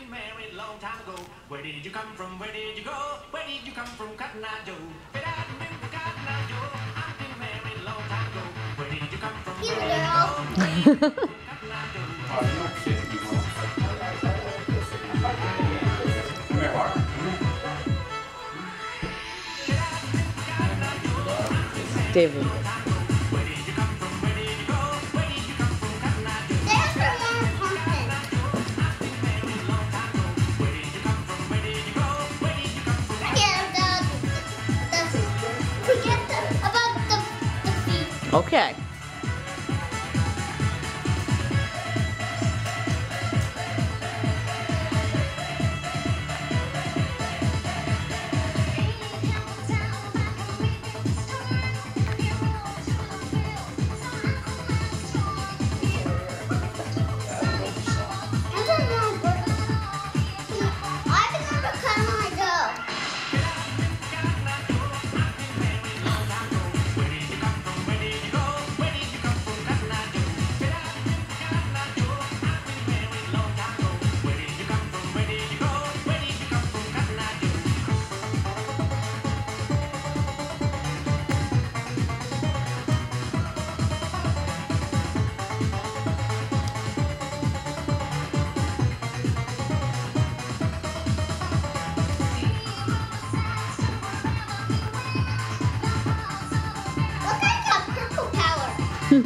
been married long time ago. Where did you come from? Where did you go? Where did you come from, Cotton Eye Joe? But I remember Cotton Eye Joe. I've been married long time ago. Where did you come from? Here, Where did you girl. go? Okay. Well,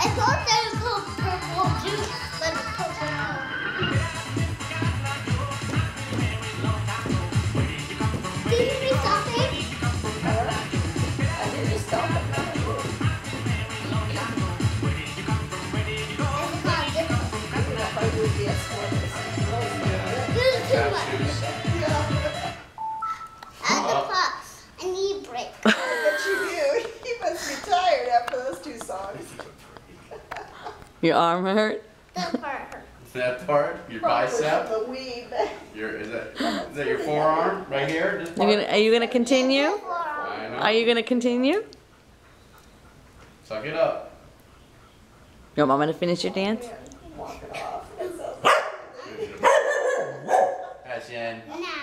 it's not that it's called purple juice, but it's purple. Did you read something? This. This is too much the puffs. I need a break. But you do. You must be tired after those two songs. Your arm hurt? The fur. That part, your Probably bicep, The weed. your is that is that your forearm right here? You're gonna, are you gonna continue? Are you gonna continue? Suck it up. You want mama to finish your dance? Oh, Walk it off. Pass in. Now.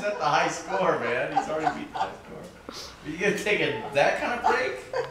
Set the high score, man. He's already beat the high score. Are you gonna take a, that kind of break?